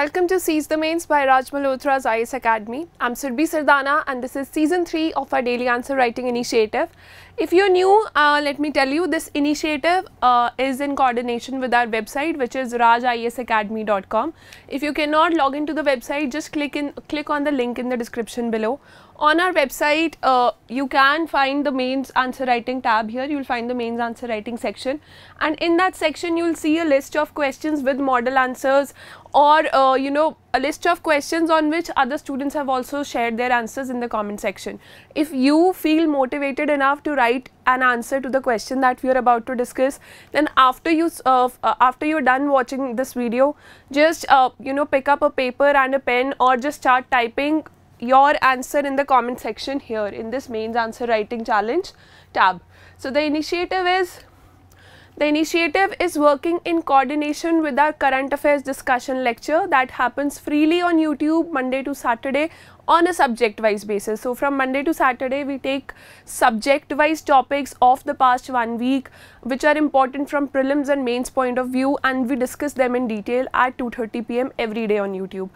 Welcome to Seize the Mains by Raj Malhotra's IAS Academy. I'm Surbhi Sardana and this is season 3 of our daily answer writing initiative. If you're new, uh, let me tell you this initiative uh, is in coordination with our website which is rajiasacademy.com. If you cannot log into the website, just click in click on the link in the description below on our website uh, you can find the mains answer writing tab here. You will find the mains answer writing section. And in that section you will see a list of questions with model answers or uh, you know a list of questions on which other students have also shared their answers in the comment section. If you feel motivated enough to write an answer to the question that we are about to discuss then after you uh, uh after you're done watching this video just uh, you know pick up a paper and a pen or just start typing your answer in the comment section here in this mains answer writing challenge tab. So, the initiative is the initiative is working in coordination with our current affairs discussion lecture that happens freely on YouTube Monday to Saturday on a subject wise basis. So, from Monday to Saturday we take subject wise topics of the past one week which are important from prelims and mains point of view and we discuss them in detail at 2.30 pm every day on YouTube.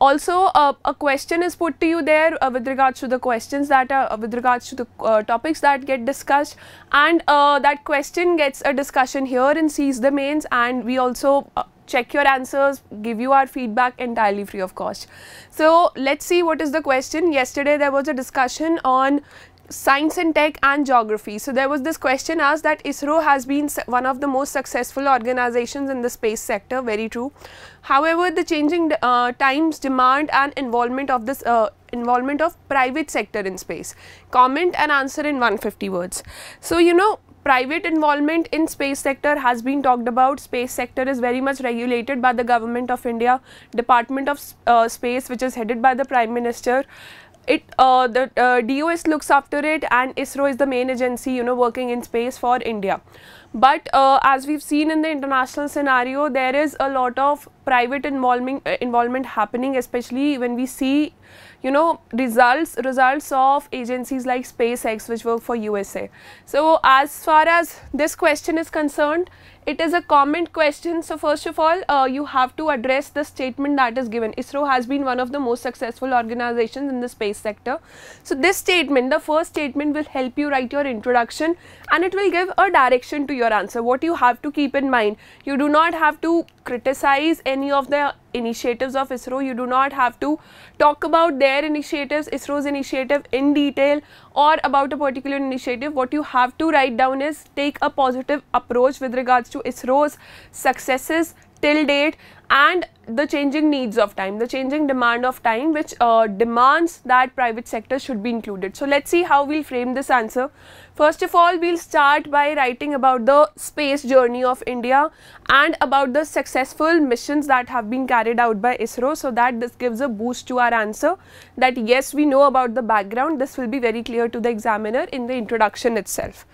Also, uh, a question is put to you there uh, with regards to the questions that are uh, with regards to the uh, topics that get discussed and uh, that question gets a discussion here in Seize the Mains and we also uh, check your answers, give you our feedback entirely free of cost. So, let us see what is the question. Yesterday there was a discussion on science and tech and geography. So, there was this question asked that ISRO has been one of the most successful organizations in the space sector, very true. However, the changing uh, times demand and involvement of this uh, involvement of private sector in space. Comment and answer in 150 words. So, you know private involvement in space sector has been talked about. Space sector is very much regulated by the government of India, Department of uh, Space which is headed by the Prime Minister it uh, the uh, DOS looks after it and ISRO is the main agency you know working in space for India. But uh, as we've seen in the international scenario, there is a lot of private involvement uh, involvement happening, especially when we see you know results results of agencies like SpaceX which work for USA. So as far as this question is concerned, it is a comment question. So first of all, uh, you have to address the statement that is given. ISRO has been one of the most successful organizations in the space sector. So this statement, the first statement will help you write your introduction and it will give a direction to your answer. What you have to keep in mind, you do not have to criticize any of the initiatives of ISRO. You do not have to talk about their initiatives, ISRO's initiative in detail or about a particular initiative. What you have to write down is take a positive approach with regards to ISRO's successes till date and the changing needs of time, the changing demand of time which uh, demands that private sector should be included. So, let us see how we will frame this answer. First of all, we will start by writing about the space journey of India and about the successful missions that have been carried out by ISRO. So, that this gives a boost to our answer that yes, we know about the background, this will be very clear to the examiner in the introduction itself.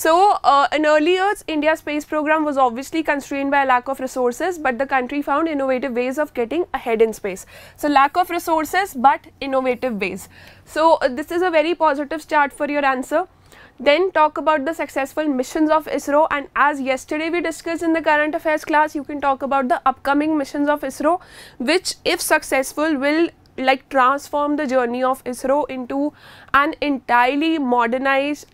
So, uh, in early years, India's space program was obviously constrained by a lack of resources, but the country found innovative ways of getting ahead in space. So, lack of resources, but innovative ways. So, uh, this is a very positive start for your answer. Then talk about the successful missions of ISRO and as yesterday we discussed in the current affairs class, you can talk about the upcoming missions of ISRO which if successful will like transform the journey of ISRO into an entirely modernized,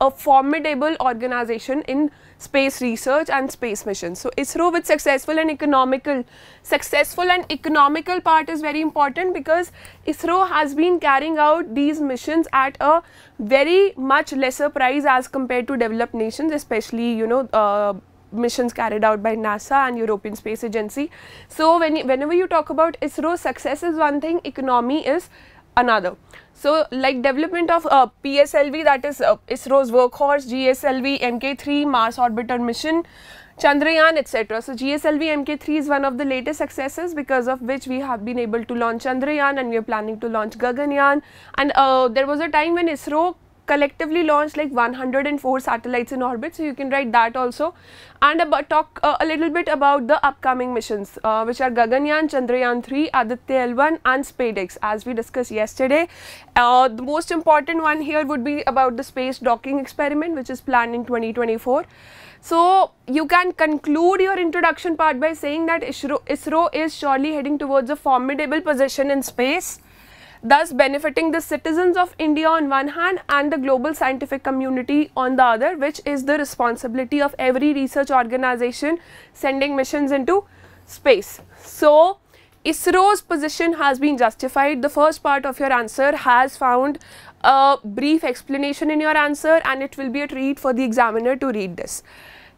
a formidable organization in space research and space missions. So, ISRO with successful and economical, successful and economical part is very important because ISRO has been carrying out these missions at a very much lesser price as compared to developed nations especially you know uh, missions carried out by NASA and European Space Agency. So, when, whenever you talk about ISRO success is one thing, economy is another. So, like development of uh, PSLV that is uh, ISRO's workhorse, GSLV Mk3 Mars orbiter mission, Chandrayaan etc. So, GSLV Mk3 is one of the latest successes because of which we have been able to launch Chandrayaan and we are planning to launch Gaganyaan and uh, there was a time when ISRO collectively launched like 104 satellites in orbit. So you can write that also. And about, talk uh, a little bit about the upcoming missions, uh, which are Gaganyaan, Chandrayaan 3, Aditya L1 and SPADEX as we discussed yesterday. Uh, the most important one here would be about the space docking experiment, which is planned in 2024. So, you can conclude your introduction part by saying that ISRO, ISRO is surely heading towards a formidable position in space, thus benefiting the citizens of India on one hand and the global scientific community on the other, which is the responsibility of every research organization sending missions into space. So, ISRO's position has been justified. The first part of your answer has found a brief explanation in your answer and it will be a treat for the examiner to read this.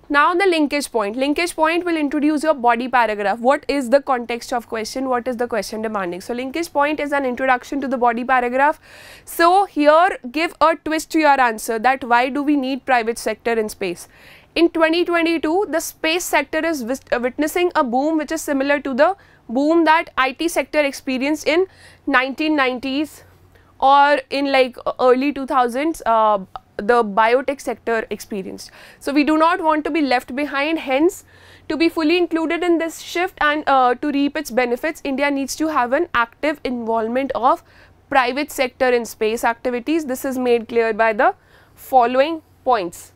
Now the linkage point. Linkage point will introduce your body paragraph. What is the context of question? What is the question demanding? So linkage point is an introduction to the body paragraph. So here give a twist to your answer that why do we need private sector in space? In 2022, the space sector is witnessing a boom which is similar to the boom that IT sector experienced in 1990s or in like early 2000s uh, the biotech sector experienced. So, we do not want to be left behind hence to be fully included in this shift and uh, to reap its benefits India needs to have an active involvement of private sector in space activities. This is made clear by the following points.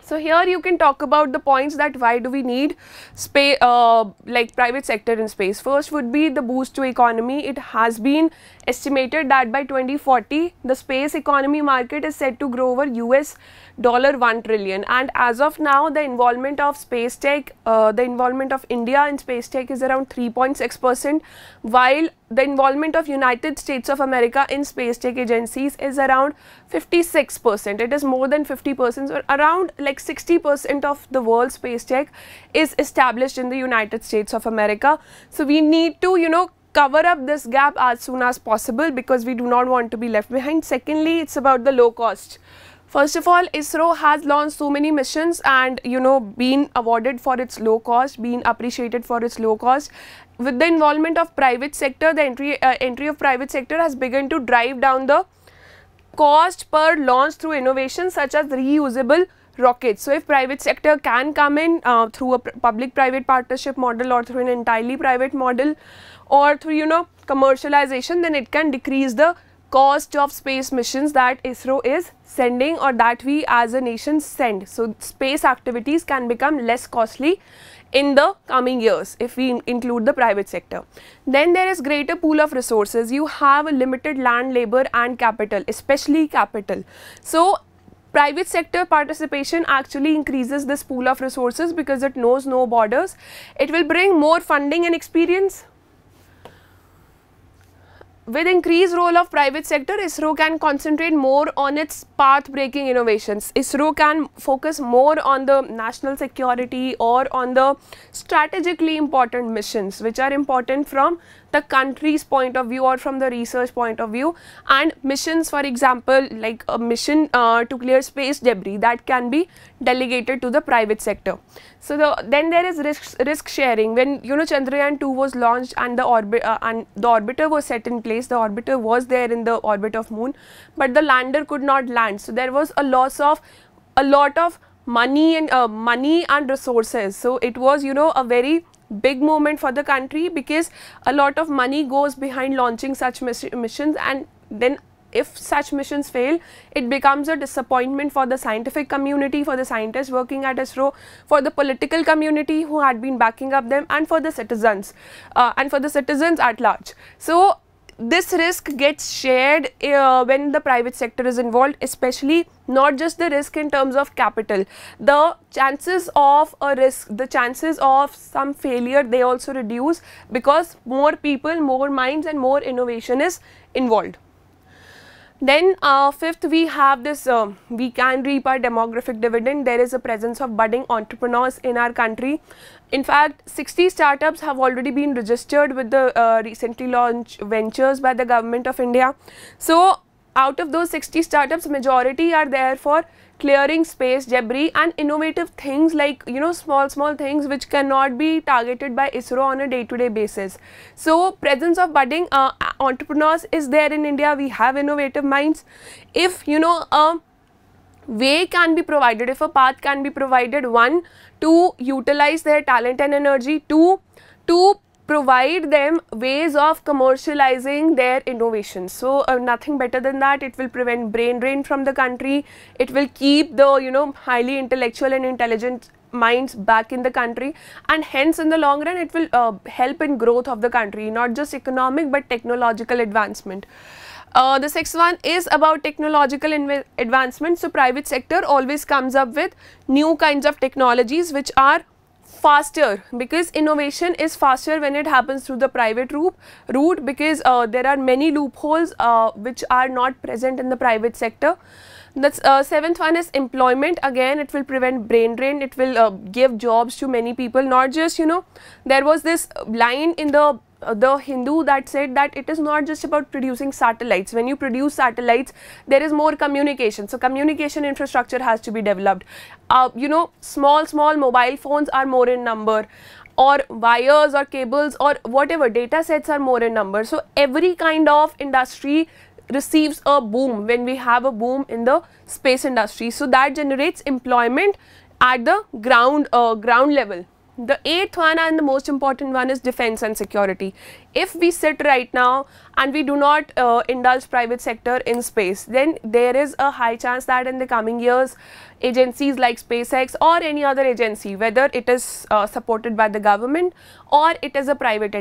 So here you can talk about the points that why do we need space uh, like private sector in space. First would be the boost to economy. It has been estimated that by 2040 the space economy market is set to grow over US dollar 1 trillion. And as of now the involvement of space tech uh, the involvement of India in space tech is around 3.6 percent while the involvement of United States of America in space tech agencies is around 56 percent. It is more than 50 percent or around like 60 percent of the world space tech is established in the United States of America. So we need to you know cover up this gap as soon as possible because we do not want to be left behind secondly it's about the low cost First of all, ISRO has launched so many missions and you know been awarded for its low cost, been appreciated for its low cost. With the involvement of private sector, the entry uh, entry of private sector has begun to drive down the cost per launch through innovations such as reusable rockets. So, if private sector can come in uh, through a public-private partnership model or through an entirely private model or through you know commercialization, then it can decrease the cost of space missions that ISRO is sending or that we as a nation send. So, space activities can become less costly in the coming years if we in include the private sector. Then there is greater pool of resources. You have a limited land, labor and capital, especially capital. So, private sector participation actually increases this pool of resources because it knows no borders. It will bring more funding and experience with increased role of private sector, ISRO can concentrate more on its path-breaking innovations. ISRO can focus more on the national security or on the strategically important missions which are important from the country's point of view or from the research point of view and missions for example like a mission uh, to clear space debris that can be delegated to the private sector. So, the, then there is risk, risk sharing when you know Chandrayaan 2 was launched and the orbit uh, and the orbiter was set in place the orbiter was there in the orbit of moon but the lander could not land. So, there was a loss of a lot of money and uh, money and resources. So, it was you know a very big moment for the country because a lot of money goes behind launching such missions and then if such missions fail, it becomes a disappointment for the scientific community, for the scientists working at ISRO, for the political community who had been backing up them and for the citizens uh, and for the citizens at large. So, this risk gets shared uh, when the private sector is involved especially not just the risk in terms of capital. The chances of a risk the chances of some failure they also reduce because more people more minds and more innovation is involved then uh, fifth we have this uh, we can reap our demographic dividend. There is a presence of budding entrepreneurs in our country. In fact 60 startups have already been registered with the uh, recently launched ventures by the government of India. So out of those 60 startups majority are there for clearing space debris and innovative things like you know small small things which cannot be targeted by ISRO on a day to day basis. So presence of budding uh, entrepreneurs is there in India. We have innovative minds. If you know a way can be provided, if a path can be provided, one to utilize their talent and energy, two to provide them ways of commercializing their innovations. So, uh, nothing better than that. It will prevent brain drain from the country. It will keep the, you know, highly intellectual and intelligent minds back in the country and hence in the long run it will uh, help in growth of the country not just economic but technological advancement. Uh, the sixth one is about technological advancement. So, private sector always comes up with new kinds of technologies which are faster because innovation is faster when it happens through the private route, route because uh, there are many loopholes uh, which are not present in the private sector. The uh, seventh one is employment. Again, it will prevent brain drain. It will uh, give jobs to many people. Not just, you know, there was this line in the the Hindu that said that it is not just about producing satellites. When you produce satellites, there is more communication. So, communication infrastructure has to be developed. Uh, you know, small, small mobile phones are more in number or wires or cables or whatever data sets are more in number. So, every kind of industry receives a boom when we have a boom in the space industry. So, that generates employment at the ground uh, ground level. The eighth one and the most important one is defense and security. If we sit right now and we do not uh, indulge private sector in space, then there is a high chance that in the coming years, agencies like SpaceX or any other agency, whether it is uh, supported by the government or it is a private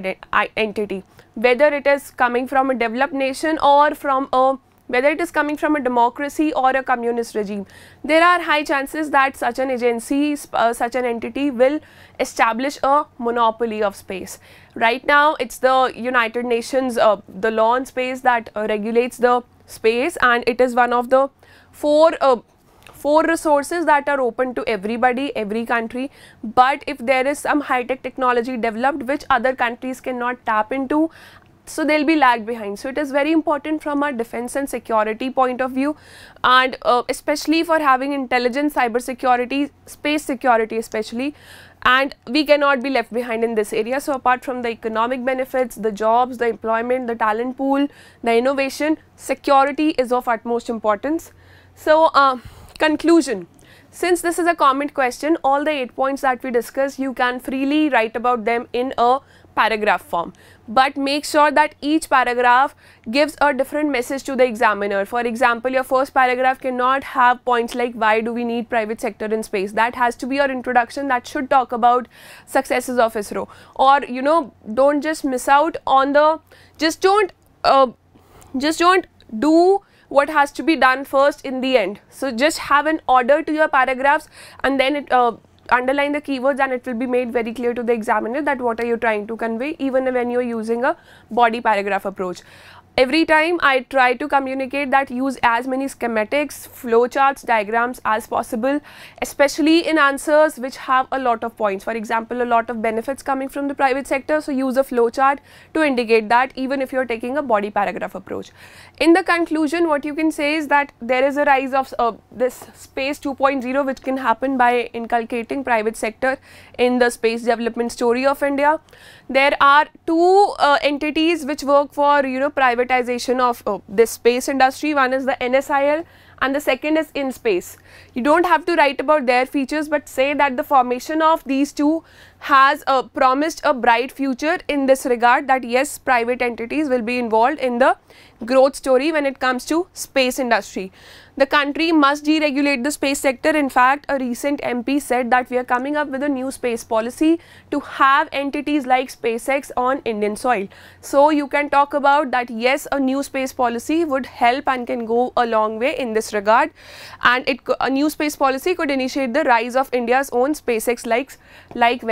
entity, whether it is coming from a developed nation or from a whether it is coming from a democracy or a communist regime. There are high chances that such an agency, uh, such an entity will establish a monopoly of space. Right now, it's the United Nations, uh, the law on space that uh, regulates the space and it is one of the four uh, four resources that are open to everybody, every country. But if there is some high-tech technology developed which other countries cannot tap into so they'll be lagged behind. So it is very important from a defense and security point of view and uh, especially for having intelligence, cyber security, space security especially and we cannot be left behind in this area. So apart from the economic benefits, the jobs, the employment, the talent pool, the innovation, security is of utmost importance. So uh, conclusion. Since this is a comment question, all the 8 points that we discussed, you can freely write about them in a paragraph form but make sure that each paragraph gives a different message to the examiner. For example, your first paragraph cannot have points like why do we need private sector in space. That has to be your introduction that should talk about successes of ISRO or you know don't just miss out on the just don't uh, just don't do what has to be done first in the end. So just have an order to your paragraphs and then it uh, underline the keywords and it will be made very clear to the examiner that what are you trying to convey even when you are using a body paragraph approach every time I try to communicate that use as many schematics, flowcharts, diagrams as possible, especially in answers which have a lot of points. For example, a lot of benefits coming from the private sector. So, use a flowchart to indicate that even if you are taking a body paragraph approach. In the conclusion, what you can say is that there is a rise of uh, this space 2.0 which can happen by inculcating private sector in the space development story of India. There are two uh, entities which work for you know privatization of uh, this space industry. One is the NSIL and the second is IN-SPACe. You don't have to write about their features but say that the formation of these two has uh, promised a bright future in this regard that yes private entities will be involved in the growth story when it comes to space industry. The country must deregulate the space sector. In fact, a recent MP said that we are coming up with a new space policy to have entities like SpaceX on Indian soil. So, you can talk about that yes, a new space policy would help and can go a long way in this regard and it a new space policy could initiate the rise of India's own SpaceX like, like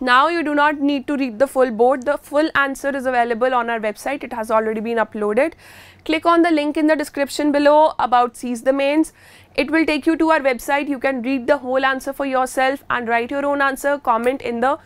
Now you do not need to read the full board. The full answer is available on our website. It has already been uploaded. Click on the link in the description below about Seize the Mains. It will take you to our website. You can read the whole answer for yourself and write your own answer. Comment in the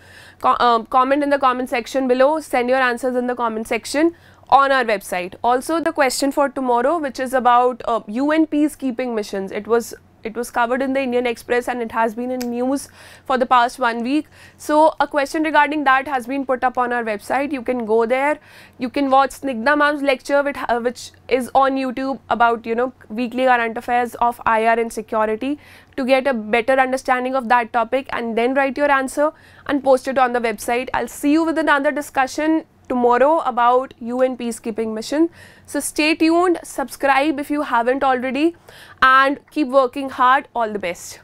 uh, comment in the comment section below. Send your answers in the comment section on our website. Also the question for tomorrow which is about uh, UN peacekeeping missions. It was it was covered in the Indian Express and it has been in news for the past one week. So a question regarding that has been put up on our website. You can go there. You can watch Snigdha Ma'am's lecture which, uh, which is on YouTube about, you know, weekly current affairs of IR and security to get a better understanding of that topic and then write your answer and post it on the website. I'll see you with another discussion tomorrow about UN peacekeeping mission. So stay tuned, subscribe if you haven't already and keep working hard. All the best.